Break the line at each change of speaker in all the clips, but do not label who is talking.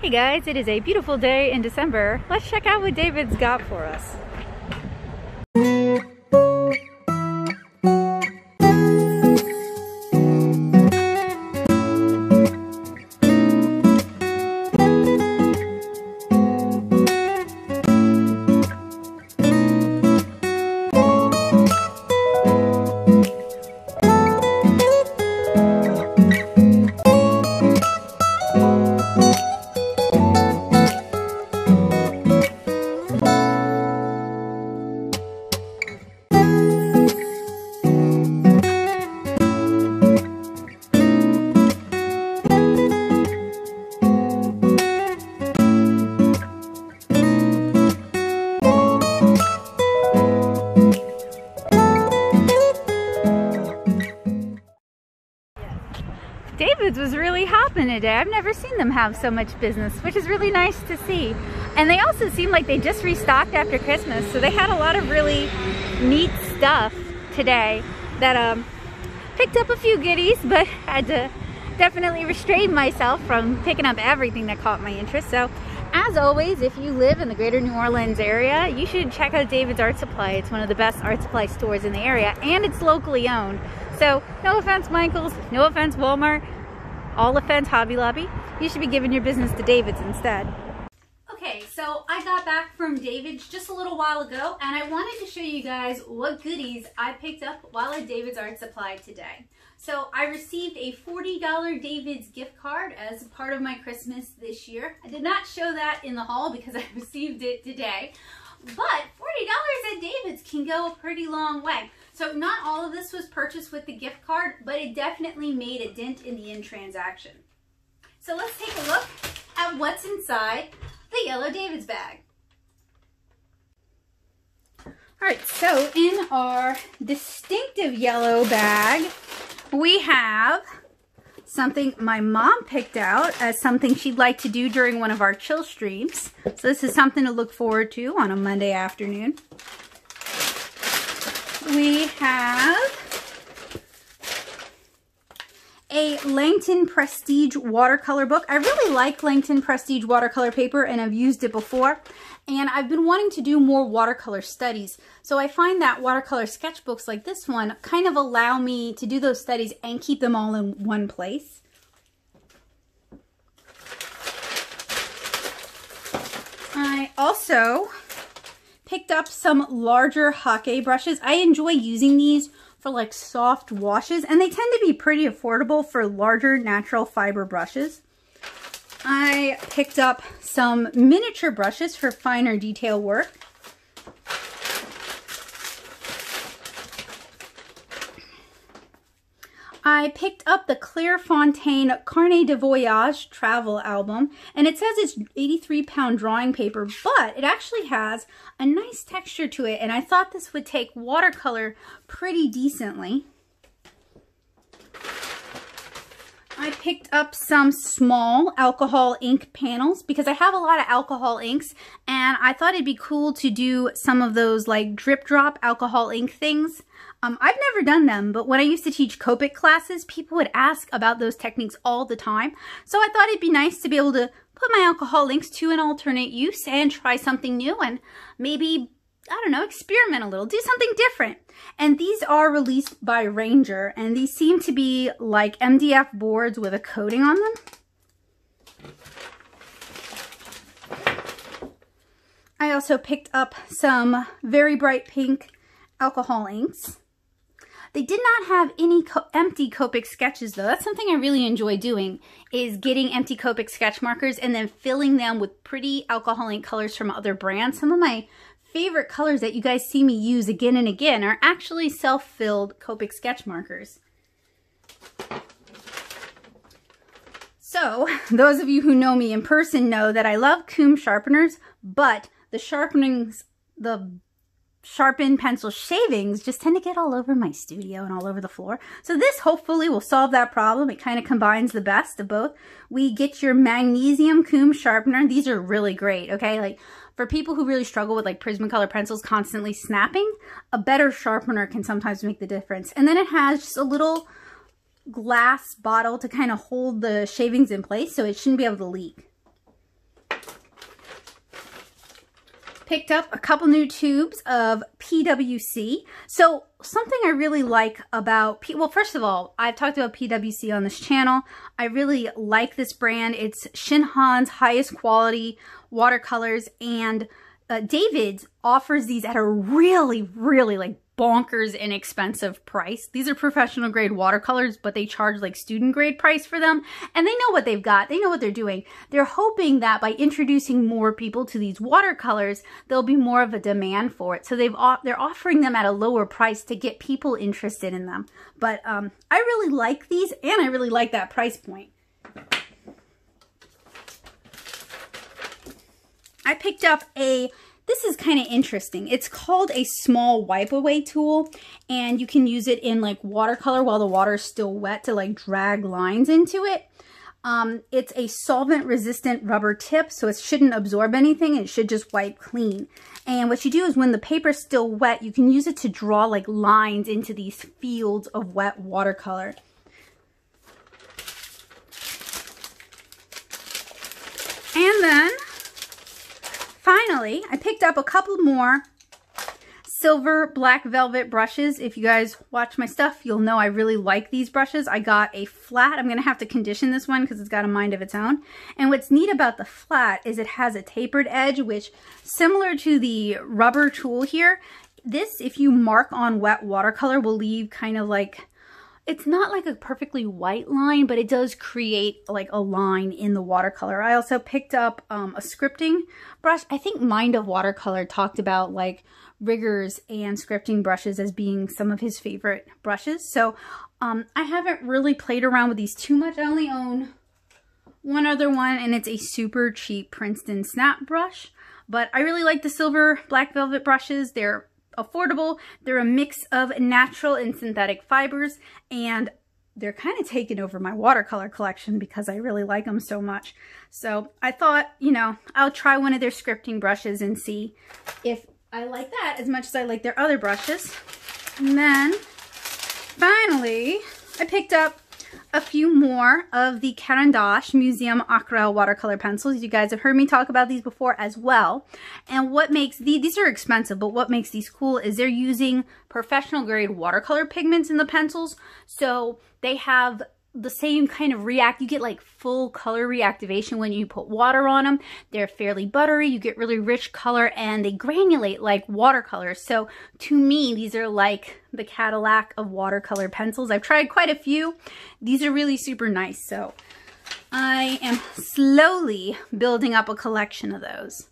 Hey guys, it is a beautiful day in December. Let's check out what David's got for us. Hopping today. I've never seen them have so much business, which is really nice to see. And they also seem like they just restocked after Christmas, so they had a lot of really neat stuff today that um, picked up a few goodies, but had to definitely restrain myself from picking up everything that caught my interest. So as always, if you live in the greater New Orleans area, you should check out David's Art Supply. It's one of the best art supply stores in the area and it's locally owned. So no offense Michaels, no offense Walmart, all offense Hobby Lobby. You should be giving your business to David's instead. Okay, so I got back from David's just a little while ago and I wanted to show you guys what goodies I picked up while at David's Art Supply today. So I received a $40 David's gift card as part of my Christmas this year. I did not show that in the haul because I received it today, but $40 at David's can go a pretty long way. So not all of this was purchased with the gift card, but it definitely made a dent in the end transaction. So let's take a look at what's inside the yellow David's bag. All right, so in our distinctive yellow bag, we have something my mom picked out as something she'd like to do during one of our chill streams. So this is something to look forward to on a Monday afternoon we have a Langton Prestige watercolor book. I really like Langton Prestige watercolor paper and I've used it before. And I've been wanting to do more watercolor studies. So I find that watercolor sketchbooks like this one kind of allow me to do those studies and keep them all in one place. I also picked up some larger Hake brushes. I enjoy using these for like soft washes and they tend to be pretty affordable for larger natural fiber brushes. I picked up some miniature brushes for finer detail work. I picked up the Clairefontaine Carnet de Voyage travel album, and it says it's 83 pound drawing paper, but it actually has a nice texture to it, and I thought this would take watercolor pretty decently. I picked up some small alcohol ink panels because I have a lot of alcohol inks and I thought it'd be cool to do some of those like drip drop alcohol ink things. Um, I've never done them, but when I used to teach Copic classes, people would ask about those techniques all the time. So I thought it'd be nice to be able to put my alcohol inks to an alternate use and try something new and maybe I don't know, experiment a little, do something different. And these are released by Ranger, and these seem to be like MDF boards with a coating on them. I also picked up some very bright pink alcohol inks. They did not have any co empty Copic sketches though. That's something I really enjoy doing is getting empty Copic sketch markers and then filling them with pretty alcohol ink colors from other brands. Some of my favorite colors that you guys see me use again and again are actually self-filled Copic sketch markers. So, those of you who know me in person know that I love Kum sharpeners, but the sharpenings, the sharpened pencil shavings just tend to get all over my studio and all over the floor. So this hopefully will solve that problem. It kind of combines the best of both. We get your magnesium Kum sharpener. These are really great, okay? Like for people who really struggle with like Prismacolor pencils constantly snapping, a better sharpener can sometimes make the difference. And then it has just a little glass bottle to kind of hold the shavings in place so it shouldn't be able to leak. Picked up a couple new tubes of PWC. So something I really like about, P well, first of all, I've talked about PWC on this channel. I really like this brand. It's Shinhan's highest quality watercolors and uh, David's offers these at a really, really like bonkers inexpensive price. These are professional grade watercolors, but they charge like student grade price for them. And they know what they've got. They know what they're doing. They're hoping that by introducing more people to these watercolors, there'll be more of a demand for it. So they've they're offering them at a lower price to get people interested in them. But um, I really like these and I really like that price point. I picked up a this is kind of interesting. It's called a small wipe away tool and you can use it in like watercolor while the water is still wet to like drag lines into it. Um, it's a solvent resistant rubber tip so it shouldn't absorb anything. It should just wipe clean. And what you do is when the paper's still wet, you can use it to draw like lines into these fields of wet watercolor. And then finally, I picked up a couple more silver black velvet brushes. If you guys watch my stuff, you'll know I really like these brushes. I got a flat. I'm going to have to condition this one because it's got a mind of its own. And what's neat about the flat is it has a tapered edge, which similar to the rubber tool here, this, if you mark on wet watercolor, will leave kind of like it's not like a perfectly white line, but it does create like a line in the watercolor. I also picked up um, a scripting brush. I think Mind of Watercolor talked about like riggers and scripting brushes as being some of his favorite brushes. So um, I haven't really played around with these too much. I only own one other one and it's a super cheap Princeton snap brush. But I really like the silver black velvet brushes. They're affordable. They're a mix of natural and synthetic fibers and they're kind of taking over my watercolor collection because I really like them so much. So I thought, you know, I'll try one of their scripting brushes and see if I like that as much as I like their other brushes. And then finally, I picked up a few more of the Caran d'Ache Museum Aquarelle watercolor pencils. You guys have heard me talk about these before as well. And what makes these, these are expensive, but what makes these cool is they're using professional grade watercolor pigments in the pencils. So they have the same kind of react. You get like full color reactivation when you put water on them. They're fairly buttery. You get really rich color and they granulate like watercolors. So to me, these are like the Cadillac of watercolor pencils. I've tried quite a few. These are really super nice. So I am slowly building up a collection of those.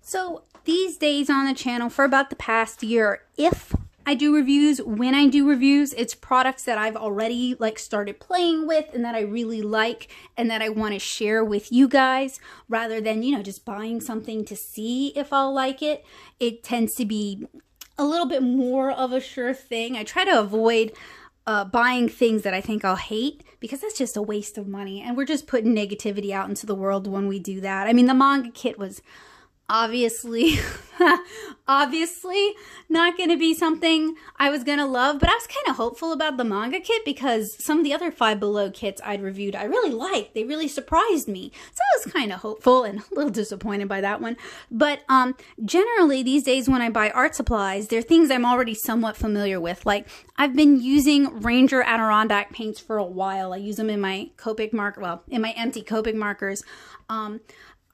So these days on the channel for about the past year, if I do reviews. When I do reviews, it's products that I've already like started playing with and that I really like and that I want to share with you guys rather than, you know, just buying something to see if I'll like it. It tends to be a little bit more of a sure thing. I try to avoid uh, buying things that I think I'll hate because that's just a waste of money. And we're just putting negativity out into the world when we do that. I mean, the manga kit was obviously obviously not going to be something I was going to love, but I was kind of hopeful about the manga kit because some of the other Five Below kits I'd reviewed I really liked. They really surprised me. So I was kind of hopeful and a little disappointed by that one. But um, generally these days when I buy art supplies, they're things I'm already somewhat familiar with. Like I've been using Ranger Adirondack paints for a while. I use them in my Copic marker, well, in my empty Copic markers. Um,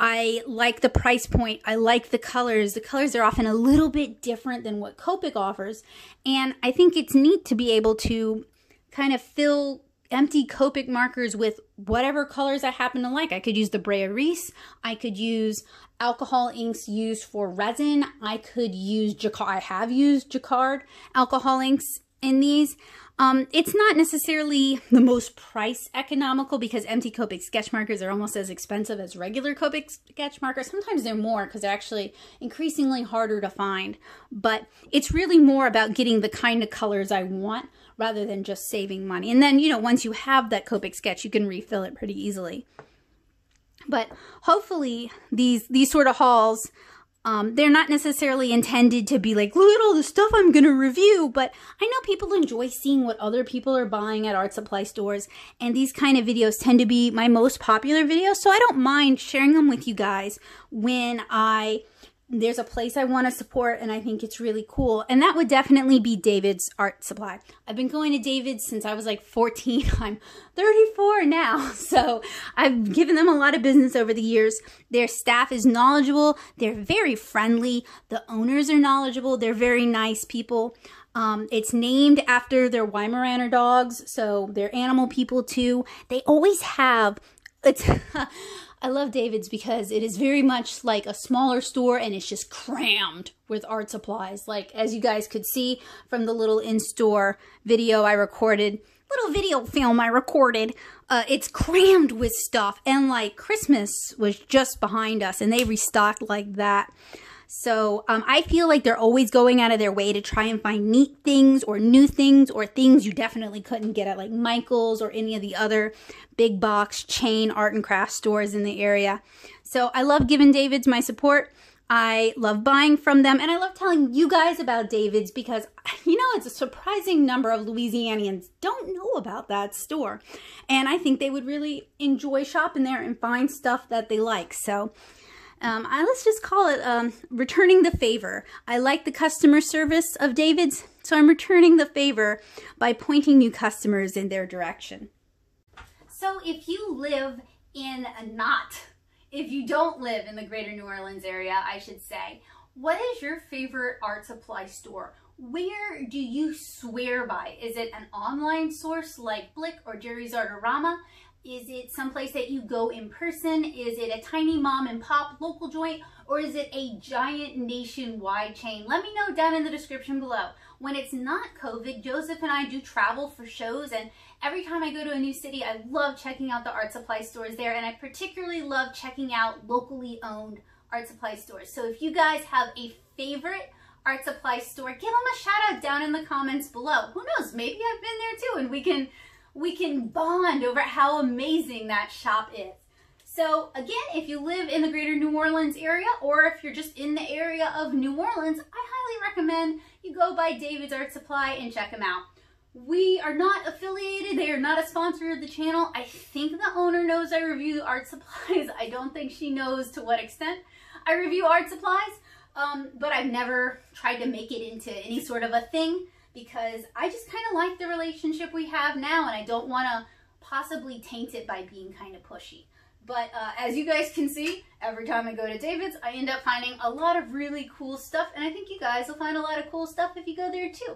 I like the price point. I like the colors. The colors are often a little bit different than what Copic offers. And I think it's neat to be able to kind of fill empty Copic markers with whatever colors I happen to like. I could use the Brea Reese. I could use alcohol inks used for resin. I could use Jacquard. I have used Jacquard alcohol inks in these. Um, it's not necessarily the most price economical because empty Copic sketch markers are almost as expensive as regular Copic sketch markers. Sometimes they're more because they're actually increasingly harder to find. But it's really more about getting the kind of colors I want rather than just saving money. And then, you know, once you have that Copic sketch, you can refill it pretty easily. But hopefully these these sort of hauls um, they're not necessarily intended to be like, look at all the stuff I'm going to review, but I know people enjoy seeing what other people are buying at art supply stores, and these kind of videos tend to be my most popular videos, so I don't mind sharing them with you guys when I there's a place I want to support and I think it's really cool. And that would definitely be David's Art Supply. I've been going to David's since I was like 14. I'm 34 now. So I've given them a lot of business over the years. Their staff is knowledgeable. They're very friendly. The owners are knowledgeable. They're very nice people. Um, it's named after their Weimaraner dogs. So they're animal people too. They always have, it's, I love David's because it is very much like a smaller store and it's just crammed with art supplies. Like as you guys could see from the little in-store video I recorded, little video film I recorded, uh, it's crammed with stuff. And like Christmas was just behind us and they restocked like that. So um, I feel like they're always going out of their way to try and find neat things or new things or things you definitely couldn't get at like Michael's or any of the other big box chain art and craft stores in the area. So I love giving David's my support. I love buying from them and I love telling you guys about David's because you know it's a surprising number of Louisianians don't know about that store and I think they would really enjoy shopping there and find stuff that they like so um, I, let's just call it um, returning the favor. I like the customer service of David's, so I'm returning the favor by pointing new customers in their direction. So if you live in a not, if you don't live in the greater New Orleans area, I should say, what is your favorite art supply store? Where do you swear by? Is it an online source like Blick or Jerry's Artorama? Is it someplace that you go in person? Is it a tiny mom and pop local joint? Or is it a giant nationwide chain? Let me know down in the description below. When it's not COVID, Joseph and I do travel for shows and every time I go to a new city, I love checking out the art supply stores there and I particularly love checking out locally owned art supply stores. So if you guys have a favorite art supply store, give them a shout out down in the comments below. Who knows, maybe I've been there too and we can we can bond over how amazing that shop is. So again, if you live in the greater New Orleans area or if you're just in the area of New Orleans, I highly recommend you go by David's Art Supply and check them out. We are not affiliated. They are not a sponsor of the channel. I think the owner knows I review art supplies. I don't think she knows to what extent I review art supplies, um, but I've never tried to make it into any sort of a thing because I just kind of like the relationship we have now and I don't want to possibly taint it by being kind of pushy. But uh, as you guys can see, every time I go to David's, I end up finding a lot of really cool stuff. And I think you guys will find a lot of cool stuff if you go there too.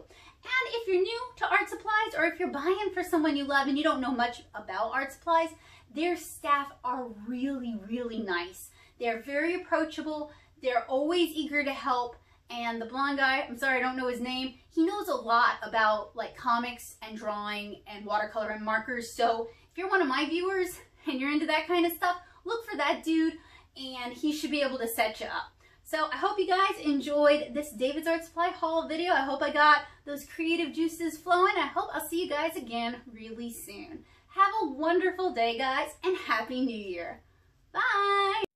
And if you're new to art supplies or if you're buying for someone you love and you don't know much about art supplies, their staff are really, really nice. They're very approachable. They're always eager to help. And the blonde guy, I'm sorry, I don't know his name, he knows a lot about like comics and drawing and watercolor and markers. So if you're one of my viewers and you're into that kind of stuff, look for that dude and he should be able to set you up. So I hope you guys enjoyed this David's Art Supply haul video. I hope I got those creative juices flowing. I hope I'll see you guys again really soon. Have a wonderful day, guys, and Happy New Year. Bye!